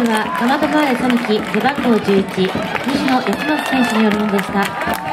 は、蒲田川根さぬき背番号11、西野康之選手によるものでした。